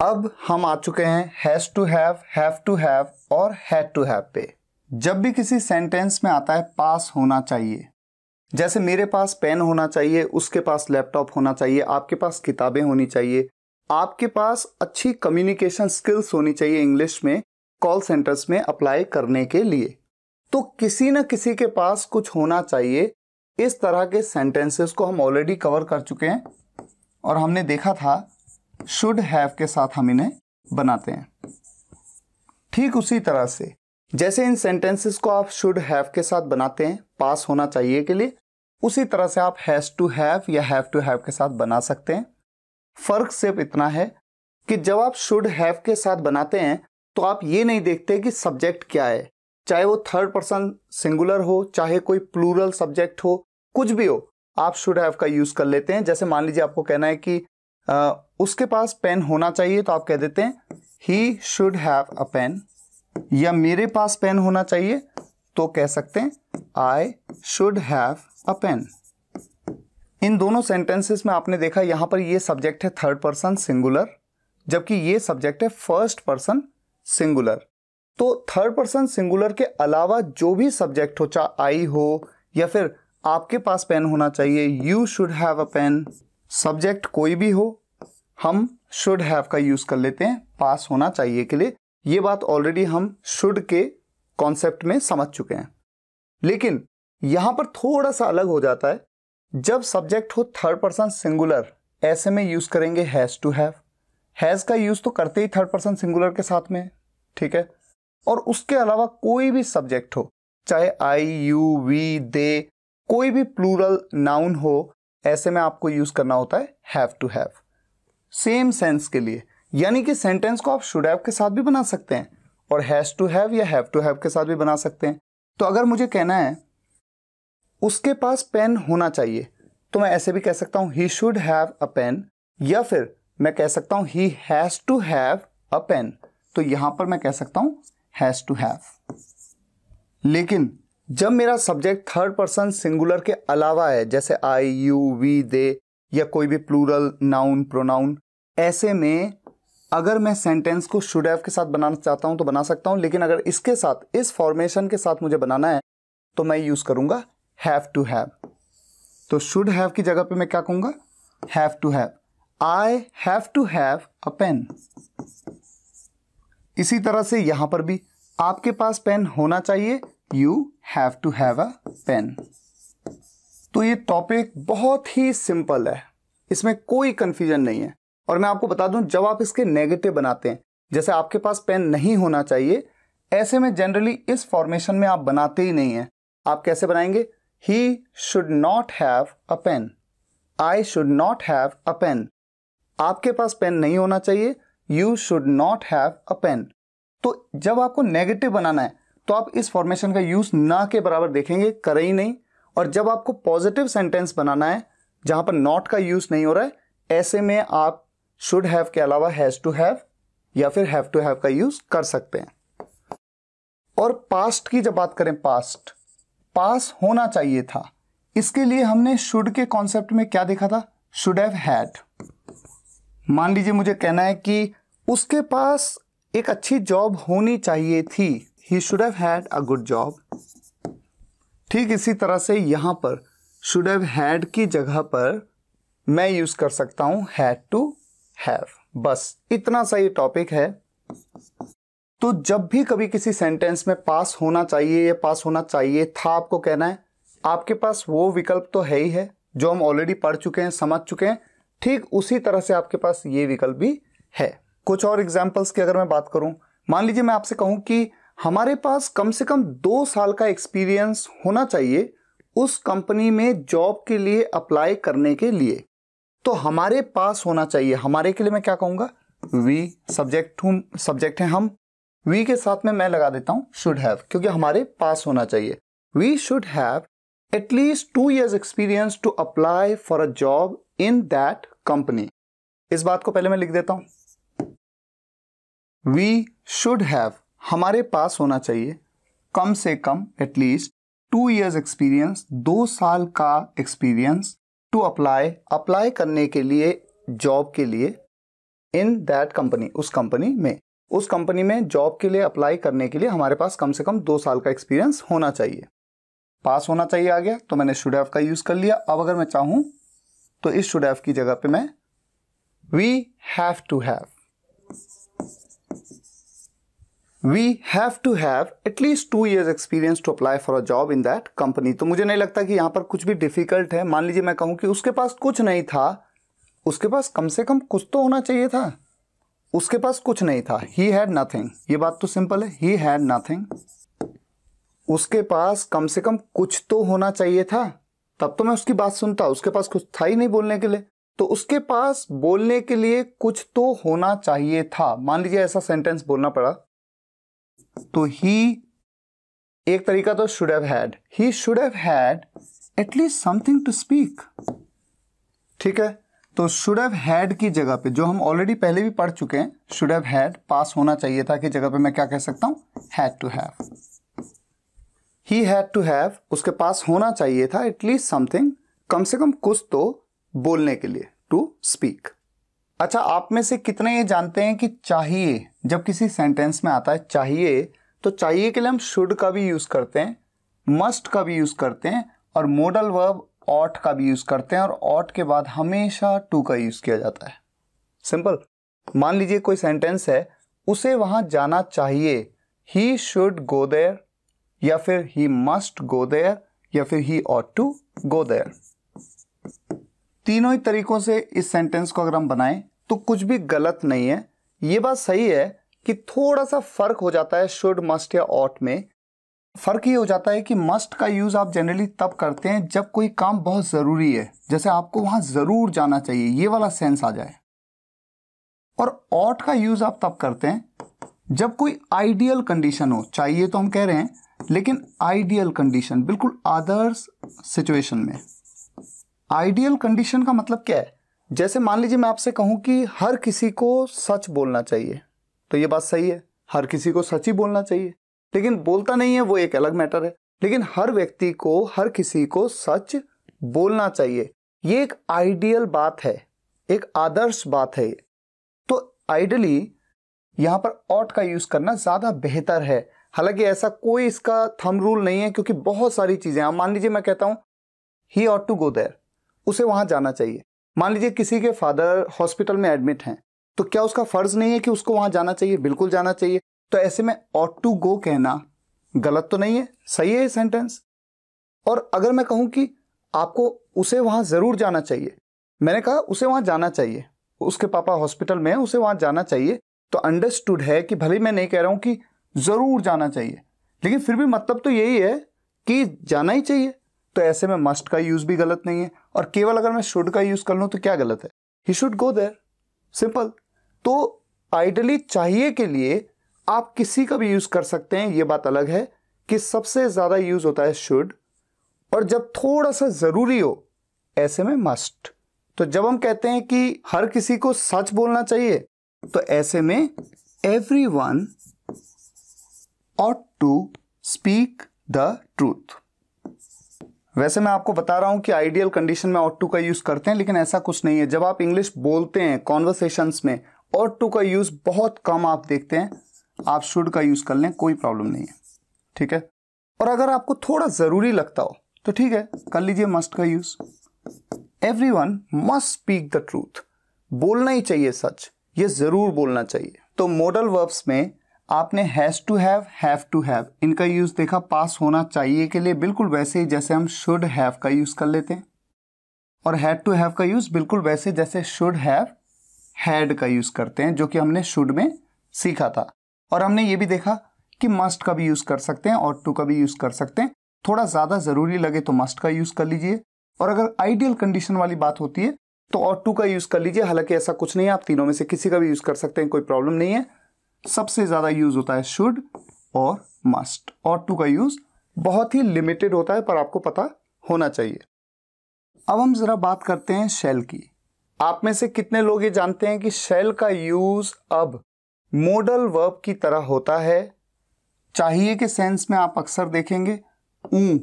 अब हम आ चुके हैं has to have have to have और हैड टू हैव पे। जब भी किसी सेंटेंस में आता है पास होना चाहिए। जैसे मेरे पास पेन होना चाहिए, उसके पास लैपटॉप होना चाहिए, आपके पास किताबें होनी चाहिए, आपके पास अच्छी कम्युनिकेशन स्किल्स होनी चाहिए इंग्लिश में कॉल सेंटर्स में अप्लाई करने के लिए। तो किसी न किसी के पास कुछ होना चाहिए। इस तरह के सेंटेंसेस को हम ऑलरेडी कवर कर चुके हैं। और हमने देखा था शुड हैव के साथ हम इन्हें बनाते हैं। ठीक उसी तरह से, जैसे इन सेंटेंसेस को आप शुड हैव के साथ बनाते हैं पास होना चाहिए के लिए, उसी तरह से आप हैज़ टू हैव या हैव टू हैव के साथ बना सकते हैं। फ़र्क सिर्फ़ इतना है कि जब आप शुड हैव के साथ बनाते हैं तो आप ये नहीं देखते कि सब्जेक्ट क्या है। चाहे वो थर्ड पर्सन सिंगुलर हो, चाहे कोई प्लूरल सब्जेक्ट हो, कुछ भी हो, आप शुड हैव का यूज़ कर लेते हैं। जैसे मान लीजिए आपको कहना है कि उसके पास पेन होना चाहिए तो आप कह देते हैं he should have a pen या, मेरे पास पेन होना चाहिए तो कह सकते हैं I should have a pen इन दोनों सेंटेंसेस में आपने देखा यहाँ पर ये सब्जेक्ट है थर्ड पर्सन सिंगुलर जबकि ये सब्जेक्ट है फ़र्स्ट पर्सन सिंगुलर तो थर्ड पर्सन सिंगुलर के अलावा जो भी सब्जेक्ट हो, चाहे आई हो या फिर आपके पास पेन होना चाहिए you should have a pen subject कोई भी हो हम शुड हैव का यूज़ कर लेते हैं पास होना चाहिए के लिए। ये बात ऑलरेडी हम शुड के कॉन्सेप्ट में समझ चुके हैं। लेकिन यहाँ पर थोड़ा सा अलग हो जाता है। जब सब्जेक्ट हो थर्ड पर्सन सिंगुलर ऐसे में यूज़ करेंगे हैज़ टू हैव हैज़ का यूज़ तो करते ही थर्ड पर्सन सिंगुलर के साथ में, ठीक है? और उसके अलावा कोई भी सब्जेक्ट हो, चाहे आई यू वी दे कोई भी प्लूरल नाउन हो, ऐसे में आपको यूज़ करना होता है have to have same sense के लिए। यानी कि सेंटेंस को आप शुड हैव के साथ भी बना सकते हैं और हैज़ टू हैव या हैव टू हैव के साथ भी बना सकते हैं। तो अगर मुझे कहना है, उसके पास पेन होना चाहिए तो मैं ऐसे भी कह सकता हूँ he should have a pen या फिर मैं कह सकता हूँ he has to have a pen तो यहाँ पर मैं कह सकता हूँ हैज़ टू हैव लेकिन जब मेरा सब्जेक्ट थर्ड पर्सन सिंगुलर के अलावा है, जैसे आई यू वी दे या कोई भी प्लूरल नाउन प्रोनाउन ऐसे में अगर मैं सेंटेंस को शुड हैव के साथ बनाना चाहता हूँ तो बना सकता हूँ, लेकिन अगर इसके साथ, इस फॉर्मेशन के साथ मुझे बनाना है तो मैं यूज़ करूँगा हैव टू हैव तो शुड हैव की जगह पे मैं क्या कहूँगा? Have to have I have to have a pen इसी तरह से यहाँ पर भी आपके पास पेन होना चाहिए you have to have a pen तो ये टॉपिक बहुत ही सिंपल है। इसमें कोई कंफ्यूजन नहीं है। और मैं आपको बता दूँ, जब आप इसके नेगेटिव बनाते हैं, जैसे आपके पास पेन नहीं होना चाहिए, ऐसे में जनरली इस फॉर्मेशन में आप बनाते ही नहीं है। आप कैसे बनाएँगे? He should not have a pen I should not have a pen आपके पास पेन नहीं होना चाहिए। You should not have a pen तो जब आपको नेगेटिव बनाना है तो आप इस फॉर्मेशन का यूज़ ना के बराबर देखेंगे, करें ही नहीं। और जब आपको पॉजिटिव सेंटेंस बनाना है, जहाँ पर नॉट का यूज़ नहीं हो रहा है, ऐसे में आप शुड हैव के अलावा हैज़ टू हैव या फिर हैव टू हैव का यूज़ कर सकते हैं। और पास्ट की जब बात करें पास्ट पास होना चाहिए था। इसके लिए हमने शुड के कॉन्सेप्ट में क्या देखा था? शुड हैव हैड मान लीजिए मुझे कहना है कि उसके पास एक अच्छी जॉब होनी चाहिए थी। He should have had a good job ठीक इसी तरह से यहाँ पर शुड हैव हैड की जगह पर मैं यूज़ कर सकता हूँ हैड टू हैव बस, इतना सा ये टॉपिक है। तो जब भी कभी किसी सेंटेंस में पास होना चाहिए या पास होना चाहिए, था आपको कहना है? आपके पास वो विकल्प तो है ही है, जो हम ऑलरेडी पढ़ चुके हैं, समझ चुके हैं। ठीक उसी तरह से आपके पास ये विकल्प भी है। कुछ और एग्जाम्पल्स की अगर मैं बात करूँ, मान लीजिए मैं आपसे कहूँ कि हमारे पास कम से कम दो साल का एक्सपीरियंस होना चाहिए उस कंपनी में जॉब के लिए अप्लाई करने के लिए। तो हमारे पास होना चाहिए। हमारे के लिए मैं क्या कहूँगा? वी सब्जेक्ट हूँ सब्जेक्ट है हम। वी के साथ में मैं लगा देता हूँ शुड हैव क्योंकि हमारे पास होना चाहिए। We should have at least two years experience to apply for a job in that company इस बात को पहले मैं लिख देता हूँ। वी शुड हैव हमारे पास होना चाहिए। कम से कम at least two years experience दो साल का एक्सपीरियंस टू अप्लाई अप्लाई करने के लिए जॉब के लिए इन दैट कंपनी उस कंपनी में। उस कंपनी में जॉब के लिए अप्लाई करने के लिए हमारे पास कम से कम दो साल का एक्सपीरियंस होना चाहिए। पास होना चाहिए आ गया तो मैंने शुड हैव का यूज़ कर लिया। अब अगर मैं चाहूँ तो इस शुड हैव की जगह पे मैं we have to have we have to have at least two years experience to apply for a job in that company तो मुझे नहीं लगता कि यहाँ पर कुछ भी डिफ़िकल्ट है। मान लीजिए मैं कहूँ कि उसके पास कुछ नहीं था। उसके पास कम से कम कुछ तो होना चाहिए था। उसके पास कुछ नहीं था। ही हैड नथिंग ये बात तो सिंपल है। ही हैड नथिंग उसके पास कम से कम कुछ तो होना चाहिए था। तब तो मैं उसकी बात सुनता। उसके पास कुछ था ही नहीं बोलने के लिए। तो उसके पास बोलने के लिए कुछ तो होना चाहिए था। मान लीजिए ऐसा सेंटेंस बोलना पड़ा। तो ही एक तरीका तो should have had he should have had at least something to speak ठीक है? तो शुड हैव हैड की जगह पे, जो हम ऑलरेडी पहले भी पढ़ चुके हैं शुड हैव हैड पास होना चाहिए था कि जगह पे मैं क्या कह सकता हूँ? Had to have he had to have उसके पास होना चाहिए था एटलीस्ट समथिंग कम से कम कुछ तो बोलने के लिए टू स्पीक अच्छा आप में से कितने ये जानते हैं कि चाहिए? जब किसी सेंटेंस में आता है चाहिए तो चाहिए के लिए हम शुड का भी यूज़ करते हैं मस्ट का भी यूज़ करते हैं और मोडल वर्ब ऑट का भी यूज़ करते हैं और ऑट के बाद हमेशा टू का यूज़ किया जाता है। सिंपल मान लीजिए कोई सेंटेंस है, उसे वहाँ जाना चाहिए। ही शुड गो देयर या फिर ही मस्ट गो देयर या फिर he ought to go there तीनों ही तरीकों से इस सेंटेंस को अगर हम बनाएँ तो कुछ भी गलत नहीं है। ये बात सही है कि थोड़ा सा फ़र्क हो जाता है शुड मस्ट या ऑट में। फ़र्क ये हो जाता है कि मस्ट का यूज़ आप जनरली तब करते हैं जब कोई काम बहुत ज़रूरी है। जैसे आपको वहाँ ज़रूर जाना चाहिए, ये वाला सेंस आ जाए। और ऑट का यूज़ आप तब करते हैं जब कोई आइडियल कंडीशन हो। चाहिए तो हम कह रहे हैं, लेकिन आइडियल कंडीशन बिल्कुल आदर्श सिचुएशन में। आइडियल कंडीशन का मतलब क्या है? जैसे मान लीजिए मैं आपसे कहूँ कि हर किसी को सच बोलना चाहिए। तो ये बात सही है। हर किसी को सच ही बोलना चाहिए। लेकिन बोलता नहीं है, वो एक अलग मैटर है। लेकिन हर व्यक्ति को, हर किसी को सच बोलना चाहिए। ये एक आइडियल बात है। एक आदर्श बात है तो आइडली यहाँ पर ऑट का यूज़ करना ज़्यादा बेहतर है। हालाँकि ऐसा कोई इसका थम रूल नहीं है, क्योंकि बहुत सारी चीज़ें हैं। मान लीजिए मैं कहता हूँ he ought to go there उसे वहाँ जाना चाहिए। मान लीजिए किसी के फादर हॉस्पिटल में एडमिट हैं तो क्या उसका फ़र्ज़ नहीं है कि उसको वहाँ जाना चाहिए? बिल्कुल जाना चाहिए। तो ऐसे में ऑट टू गो कहना गलत तो नहीं है, सही है ये सेंटेंस और अगर मैं कहूँ कि आपको उसे वहाँ ज़रूर जाना चाहिए, मैंने कहा उसे वहाँ जाना चाहिए, उसके पापा हॉस्पिटल में है, उसे वहाँ जाना चाहिए तो अंडरस्टूड है कि भले मैं नहीं कह रहा हूँ कि ज़रूर जाना चाहिए, लेकिन फिर भी मतलब तो यही है कि जाना ही चाहिए। तो ऐसे में मस्ट का यूज़ भी गलत नहीं है। और केवल अगर मैं शुड का यूज़ कर लूँ तो क्या गलत है? He should go there simple तो आइडली चाहिए के लिए आप किसी का भी यूज़ कर सकते हैं, ये बात अलग है कि सबसे ज़्यादा यूज़ होता है शुड और जब थोड़ा सा ज़रूरी हो, ऐसे में मस्ट तो जब हम कहते हैं कि हर किसी को सच बोलना चाहिए तो ऐसे में everyone ought to speak the truth वैसे मैं आपको बता रहा हूँ कि आइडियल कंडीशन में ऑट टू का यूज़ करते हैं, लेकिन ऐसा कुछ नहीं है। जब आप इंग्लिश बोलते हैं कॉन्वर्सेशन में ऑट टू का यूज़ बहुत कम आप देखते हैं, आप शुड का यूज़ कर लें, कोई प्रॉब्लम नहीं है। ठीक है? और अगर आपको थोड़ा ज़रूरी लगता हो तो ठीक है, कर लीजिए मस्ट का use everyone must speak the truth बोलना ही चाहिए सच, ये ज़रूर बोलना चाहिए। तो मॉडल वर्ब्स में आपने has to have have to have इनका यूज़ देखा पास होना चाहिए के लिए बिल्कुल वैसे ही जैसे हम शुड हैव का यूज़ कर लेते हैं। और हैड टू हैव का यूज़ बिल्कुल वैसे जैसे शुड हैव हैड का यूज़ करते हैं, जो कि हमने शुड में सीखा था। और हमने ये भी देखा कि मस्ट का भी यूज़ कर सकते हैं और टू का भी यूज़ कर सकते हैं। थोड़ा ज़्यादा ज़रूरी लगे तो मस्ट का यूज़ कर लीजिए। और अगर आइडियल कंडीशन वाली बात होती है तो और टू का यूज़ कर लीजिए। हालाँकि ऐसा कुछ नहीं है, आप तीनों में से किसी का भी यूज़ कर सकते हैं, कोई प्रॉब्लम नहीं है। सबसे ज़्यादा यूज़ होता है शुड और मस्ट। और टू का यूज़ बहुत ही लिमिटेड होता है, पर आपको पता होना चाहिए। अब हम जरा बात करते हैं शेल की। आप में से कितने लोग ये जानते हैं कि शेल का यूज़ अब मोडल वर्ब की तरह होता है? चाहिए के सेंस में आप अक्सर देखेंगे। ऊ,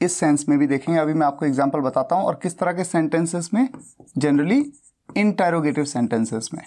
इस सेंस में भी देखेंगे। अभी मैं आपको एग्जांपल बताता हूँ और किस तरह के सेंटेंसेस में? जनरली इंटेरोगेटिव सेंटेंसेस में।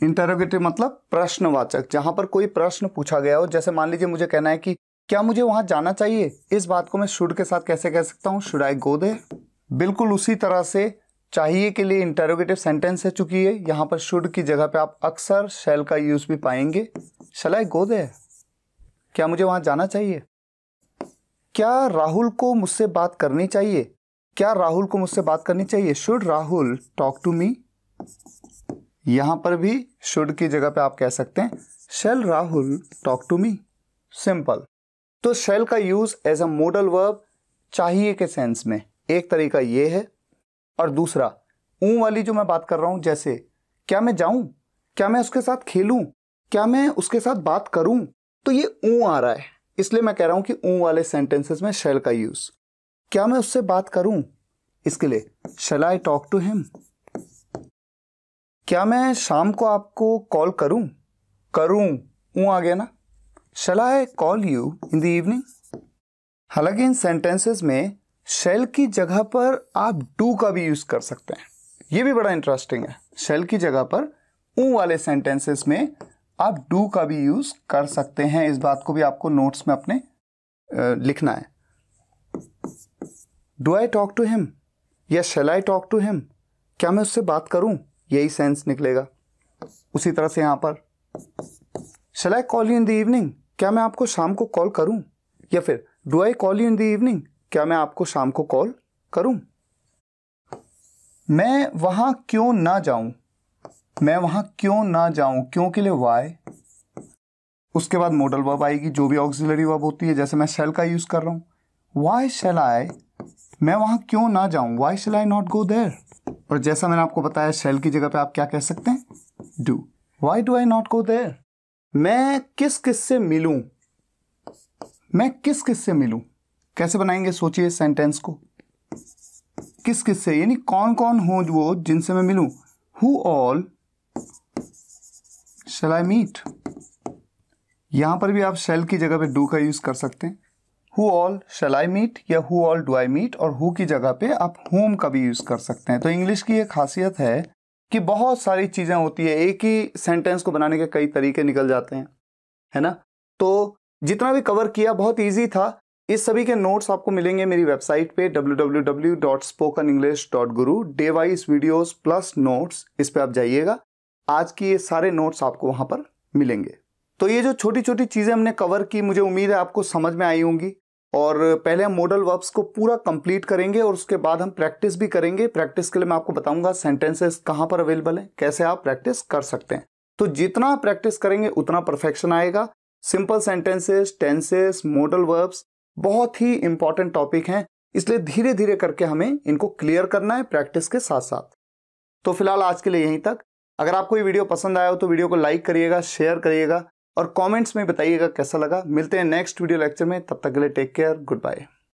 इंटरोगेटिव मतलब प्रश्नवाचक, जहाँ पर कोई प्रश्न पूछा गया हो। जैसे मान लीजिए मुझे कहना है कि क्या मुझे वहाँ जाना चाहिए? इस बात को मैं शुड के साथ कैसे कह सकता हूँ? शुड आई गो दे बिल्कुल उसी तरह से चाहिए के लिए इंटरोगेटिव सेंटेंस है चुकी है। यहाँ पर शुड की जगह पे आप अक्सर शेल का यूज़ भी पाएँगे। शल आई गो दे क्या मुझे वहाँ जाना चाहिए? क्या राहुल को मुझसे बात करनी चाहिए? क्या राहुल को मुझसे बात करनी चाहिए? Should Rahul talk to me यहाँ पर भी शुड की जगह पे आप कह सकते हैं shall Rahul talk to me simple तो शेल का use as a modal verb चाहिए के सेंस में, एक तरीका ये है। और दूसरा, ऊ वाली जो मैं बात कर रहा हूँ, जैसे, क्या मैं जाऊँ? क्या मैं उसके साथ खेलूं? क्या मैं उसके साथ बात करूँ? तो ये ऊ आ रहा है। इसलिए मैं कह रहा हूँ कि ऊ वाले सेंटेंसेस में शेल का यूज़ क्या मैं उससे बात करूँ? इसके लिए shall I talk to him क्या मैं शाम को आपको कॉल करूँ? करूँ? ऊ आ गया ना। Shall I call you in the evening हालाँकि इन सेंटेंसेस में शेल की जगह पर आप डू का भी यूज़ कर सकते हैं। ये भी बड़ा इंटरेस्टिंग है। शेल की जगह पर ऊ वाले सेंटेंसेस में आप डू का भी यूज़ कर सकते हैं। इस बात को भी आपको नोट्स में अपने लिखना है। Do I talk to him या shall I talk to him क्या मैं उससे बात करूँ? यही सेंस निकलेगा। उसी तरह से यहाँ पर shall I call you in the evening क्या मैं आपको शाम को कॉल करूँ? या फिर do I call you in the evening क्या मैं आपको शाम को कॉल करूँ? मैं वहाँ क्यों ना जाऊँ? मैं वहाँ क्यों ना जाऊँ? क्यों के लिए? वाई उसके बाद मॉडल वर्ब आएगी, जो भी ऑक्सिलरी वर्ब होती है, जैसे मैं शेल का यूज़ कर रहा हूँ। वाई शेल आई मैं वहाँ क्यों ना जाऊँ? Why shall I not go there और जैसा मैंने आपको बताया शेल की जगह पे आप क्या कह सकते हैं? Do why do I not go there मैं किस किस से मिलूं? मैं किस किस से मिलूं? कैसे बनाएँगे? सोचिए सेंटेंस को। किस किस से? यानी कौन कौन हो वो जिनसे मैं मिलूं? Who all shall I meet यहाँ पर भी आप शेल की जगह पे डू का यूज़ कर सकते हैं। Who all shall I meet या who all do I meet और हु की जगह पे आप होम का भी यूज़ कर सकते हैं। तो इंग्लिश की एक खासियत है कि बहुत सारी चीज़ें होती है, एक ही सेंटेंस को बनाने के कई तरीके निकल जाते हैं, है ना? तो जितना भी कवर किया, बहुत ईजी था। इस सभी के नोट्स आपको मिलेंगे मेरी वेबसाइट पे www.spokenenglish.guru day wise videos plus notes इस पे आप जाइएगा। आज की ये सारे नोट्स आपको वहाँ पर मिलेंगे। तो ये जो छोटी छोटी चीज़ें हमने कवर की, मुझे उम्मीद है आपको समझ में आई होंगी। और पहले हम मॉडल वर्ब्स को पूरा कंप्लीट करेंगे और उसके बाद हम प्रैक्टिस भी करेंगे। प्रैक्टिस के लिए मैं आपको बताऊँगा सेंटेंसेस कहाँ पर अवेलेबल हैं, कैसे आप प्रैक्टिस कर सकते हैं। तो जितना प्रैक्टिस करेंगे, उतना परफेक्शन आएगा। Simple sentences tenses modal verbs बहुत ही इंपॉर्टेंट टॉपिक हैं। इसलिए धीरे धीरे करके हमें इनको क्लियर करना है प्रैक्टिस के साथ साथ तो फ़िलहाल आज के लिए यहीं तक। अगर आपको ये वीडियो पसंद आया हो तो वीडियो को लाइक करिएगा शेयर करिएगा। और कमेंट्स में बताइएगा कैसा लगा। मिलते हैं नेक्स्ट वीडियो लेक्चर में। तब तक के लिए टेक केयर गुड बाय